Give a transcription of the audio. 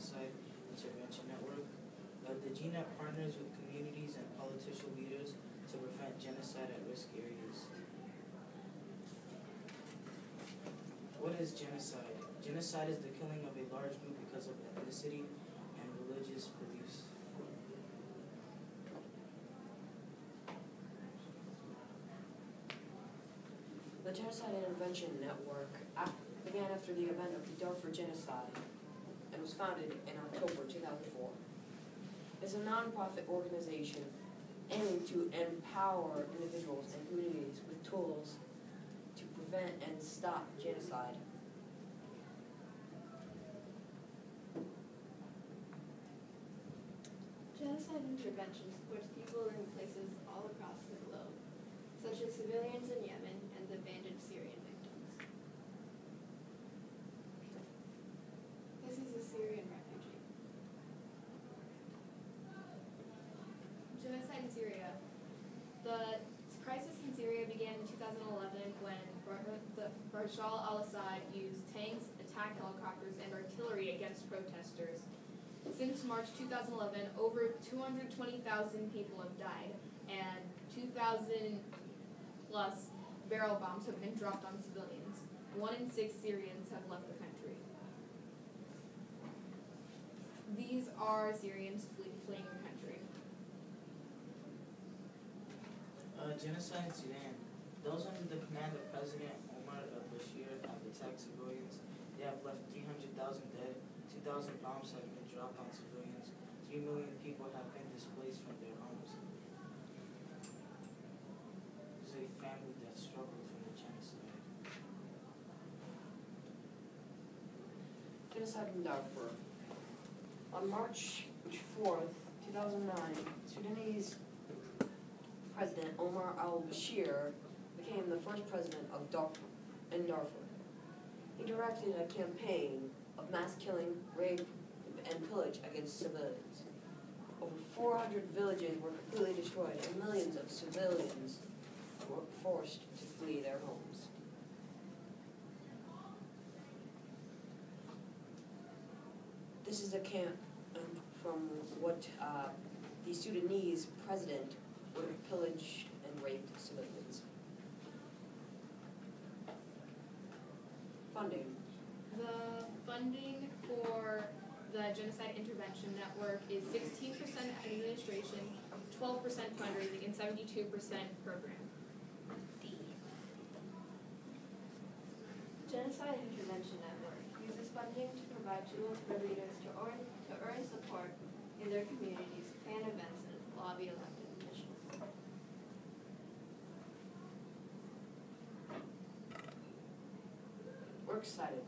Genocide Intervention Network. Uh, the GNET partners with communities and political leaders to prevent genocide at risk areas. What is genocide? Genocide is the killing of a large group because of ethnicity and religious beliefs. The Genocide Intervention Network began after the event of the Darfur Genocide and was founded in October 2004. It's a nonprofit organization aiming to empower individuals and communities with tools to prevent and stop genocide. Genocide intervention supports people in places all across the globe, such as civilians in Yemen and the abandoned Syrian victims. This is a Syrian refugee. Genocide in Syria. The crisis in Syria began in 2011 when Bashar al-Assad used tanks, attack helicopters, and artillery against protesters. Since March 2011, over 220,000 people have died, and 2,000 plus barrel bombs have been dropped on civilians. One in six Syrians have left the country. These are Syrians fleeing the country. Uh, genocide in Sudan. Those under the command of President Omar al-Bashir have attacked civilians. They have left 300,000 dead. 2,000 bombs have been dropped on civilians. 3 million people have been displaced from their homes. Is a family that struggled from the genocide. Genocide in Darfur. On March 4th, 2009, Sudanese Omar al-Bashir became the first president of Darfur, in Darfur. He directed a campaign of mass killing, rape, and pillage against civilians. Over 400 villages were completely destroyed, and millions of civilians were forced to flee their homes. This is a camp um, from what uh, the Sudanese president would have pillaged and raped civilians. Funding. The funding for the Genocide Intervention Network is sixteen percent administration, twelve percent fundraising, and seventy-two percent program. D. Genocide Intervention Network uses funding to provide tools for leaders to earn, to earn support in their communities, plan events, and lobby elected We're excited.